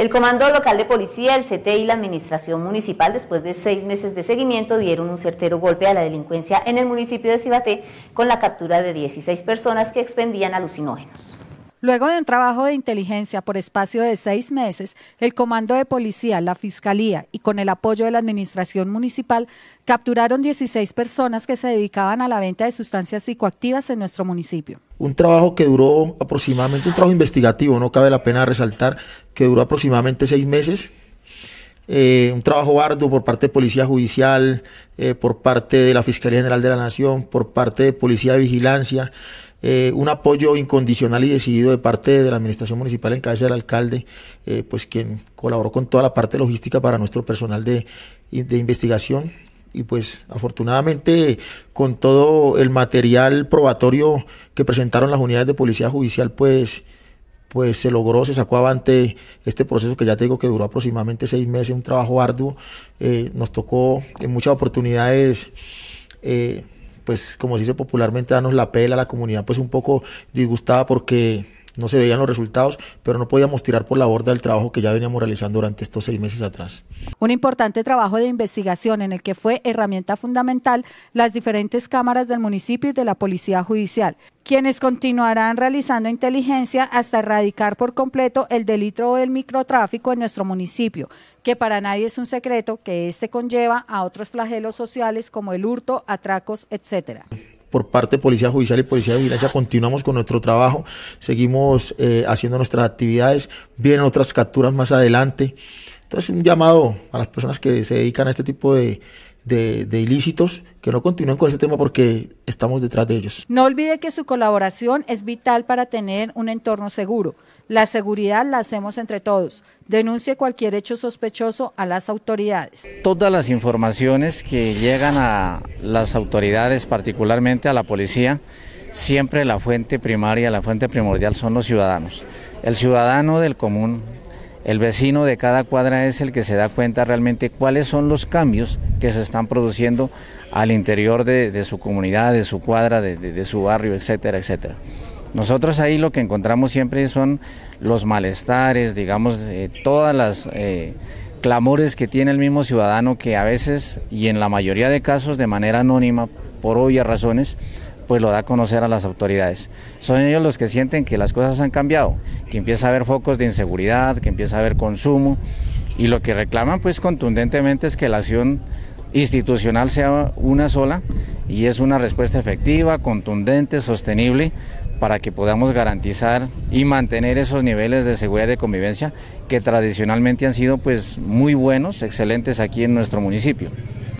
El Comando Local de Policía, el CT y la Administración Municipal, después de seis meses de seguimiento, dieron un certero golpe a la delincuencia en el municipio de Cibaté con la captura de 16 personas que expendían alucinógenos. Luego de un trabajo de inteligencia por espacio de seis meses, el Comando de Policía, la Fiscalía y con el apoyo de la Administración Municipal capturaron 16 personas que se dedicaban a la venta de sustancias psicoactivas en nuestro municipio. Un trabajo que duró aproximadamente, un trabajo investigativo, no cabe la pena resaltar, que duró aproximadamente seis meses. Eh, un trabajo arduo por parte de Policía Judicial, eh, por parte de la Fiscalía General de la Nación, por parte de Policía de Vigilancia. Eh, un apoyo incondicional y decidido de parte de la administración municipal en cabeza del alcalde, eh, pues quien colaboró con toda la parte logística para nuestro personal de, de investigación. Y pues afortunadamente con todo el material probatorio que presentaron las unidades de policía judicial pues pues se logró, se sacó avante este proceso que ya te digo que duró aproximadamente seis meses, un trabajo arduo, eh, nos tocó en muchas oportunidades pues como se dice popularmente, darnos la pela a la comunidad, pues un poco disgustada porque no se veían los resultados, pero no podíamos tirar por la borda el trabajo que ya veníamos realizando durante estos seis meses atrás. Un importante trabajo de investigación en el que fue herramienta fundamental las diferentes cámaras del municipio y de la Policía Judicial, quienes continuarán realizando inteligencia hasta erradicar por completo el delito del microtráfico en nuestro municipio, que para nadie es un secreto que este conlleva a otros flagelos sociales como el hurto, atracos, etcétera por parte de Policía Judicial y Policía de Vigilancia continuamos con nuestro trabajo, seguimos eh, haciendo nuestras actividades, vienen otras capturas más adelante. Entonces, un llamado a las personas que se dedican a este tipo de, de, ilícitos, que no continúen con este tema porque estamos detrás de ellos. No olvide que su colaboración es vital para tener un entorno seguro. La seguridad la hacemos entre todos. Denuncie cualquier hecho sospechoso a las autoridades. Todas las informaciones que llegan a las autoridades, particularmente a la policía, siempre la fuente primaria, la fuente primordial son los ciudadanos. El ciudadano del común el vecino de cada cuadra es el que se da cuenta realmente cuáles son los cambios que se están produciendo al interior de, su comunidad, de su cuadra, de, su barrio, etcétera, etcétera. Nosotros ahí lo que encontramos siempre son los malestares, digamos, todas las eh, clamores que tiene el mismo ciudadano que a veces y en la mayoría de casos de manera anónima, por obvias razones, pues lo da a conocer a las autoridades. Son ellos los que sienten que las cosas han cambiado, que empieza a haber focos de inseguridad, que empieza a haber consumo y lo que reclaman pues contundentemente es que la acción institucional sea una sola y es una respuesta efectiva, contundente, sostenible para que podamos garantizar y mantener esos niveles de seguridad y de convivencia que tradicionalmente han sido pues muy buenos, excelentes aquí en nuestro municipio.